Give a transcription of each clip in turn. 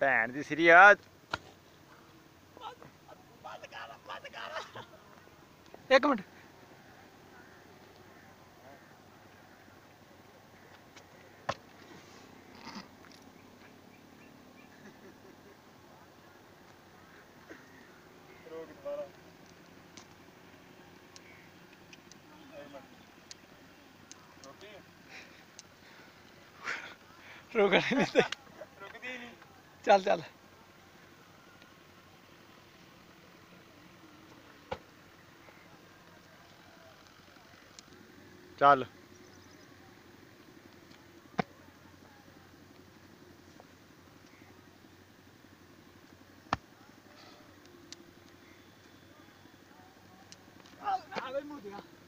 ਭੈਣ ਦੀ ਸ੍ਰੀ ਆ ਇੱਕ ਮਿੰਟ ਰੁਕਣੇ ਨਹੀਂ ਤੇ ਰੁਕਦੀ चल चल चल Ah, no, no, no, no.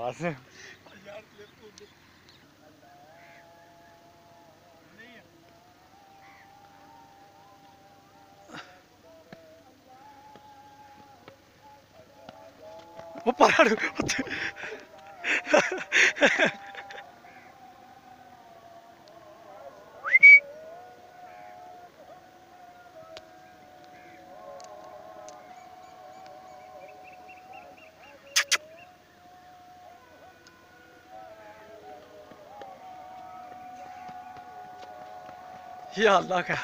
पास है वो पहाड़ Ya Allah ka.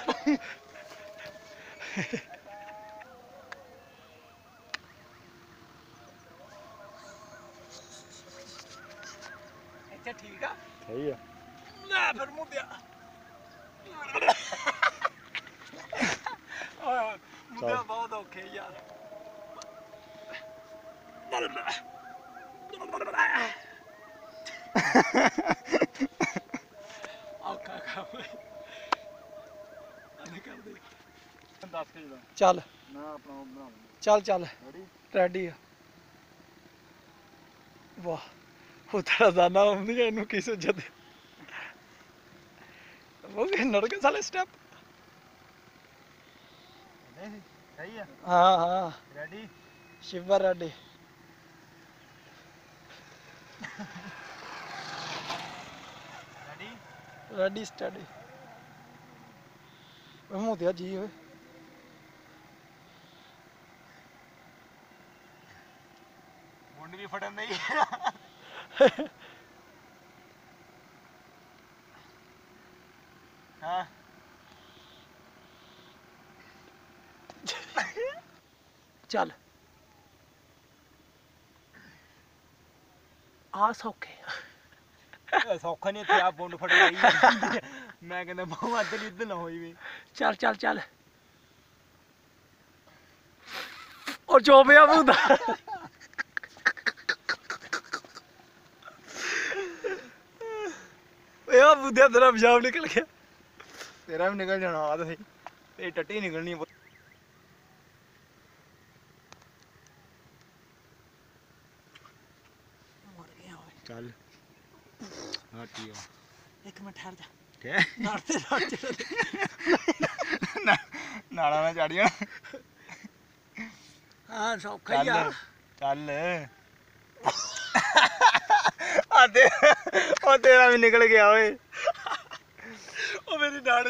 अच्छा ठीक है सही है ना फिर मुंह दिया मुंह बहुत औखे यार Ha ha ha ha. ਚੱਲ ਮੈਂ ਆਪਣਾ ਉਹ ਬਣਾ ਚੱਲ ਚੱਲ ਰੈਡੀ ਰੈਡੀ ਆ ਵਾਹ ਉਹ ਤੇਰਾ ਦਾਨਾ ਹੁੰਦੀ ਹੈ ਇਹਨੂੰ ਕੀ ਸੁਝਦੇ ਉਹ ਵੀ ਨੜਕੇ ਸਾਲੇ ਸਟੈਪ ਨਹੀਂ ਸਹੀ ਆ ਹਾਂ ਹਾਂ ਰੈਡੀ ਸ਼ਿਵਰ ਰੈਡੀ ਰੈਡੀ ਰੈਡੀ ਸਟੱਡੀ ਉਹ ਮੋਤਿਆ ਜੀ ਓਏ ਮੁੰਡ ਵੀ ਫੜਨ ਨਹੀਂ ਹਾਂ ਚੱਲ ਆ ਸੌਖੇ ਆ। ਸੌਖਾ ਨਹੀਂ ਇੱਥੇ ਆ ਬੁੰਡ ਫੜ ਗਈ ਮੈਂ ਕਹਿੰਦਾ ਬਾਹੂ ਅੱਧ ਲਈ ਇੱਧਰ ਨਾ ਹੋਈ ਵੀ ਚੱਲ ਚੱਲ ਚੱਲ ਉਹ ਚੋਬਿਆ ਬੁੱਧਾ ਓਏ बुद्धिया तेरा पेशाब निकल गया तेरा भी निकल जाना आदत है टट्टी निकलनी चल हाँ एक मिनट ठहर जा क्या नाड़ते नाड़ते नाड़ा ना चाड़िया हाँ सौखा ही चल आ दे ਉਹ ਤੇਰਾ ਵੀ ਨਿਕਲ ਗਿਆ ਓਏ। ਉਹ ਮੇਰੀ ਨਾੜ